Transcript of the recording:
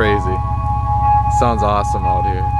crazy. Sounds awesome out here.